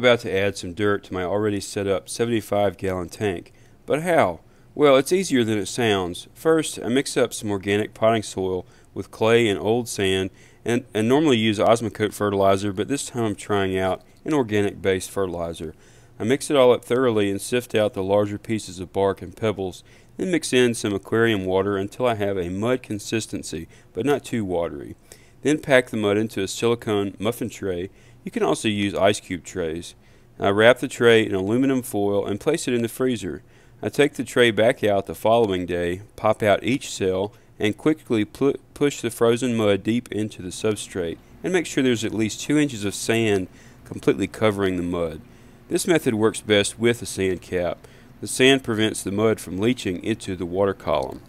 about to add some dirt to my already set up 75 gallon tank. But how? Well, it's easier than it sounds. First, I mix up some organic potting soil with clay and old sand and, and normally use Osmocote fertilizer, but this time I'm trying out an organic based fertilizer. I mix it all up thoroughly and sift out the larger pieces of bark and pebbles, then mix in some aquarium water until I have a mud consistency, but not too watery. Then pack the mud into a silicone muffin tray. You can also use ice cube trays. I wrap the tray in aluminum foil and place it in the freezer. I take the tray back out the following day, pop out each cell, and quickly push the frozen mud deep into the substrate and make sure there's at least 2 inches of sand completely covering the mud. This method works best with a sand cap. The sand prevents the mud from leaching into the water column.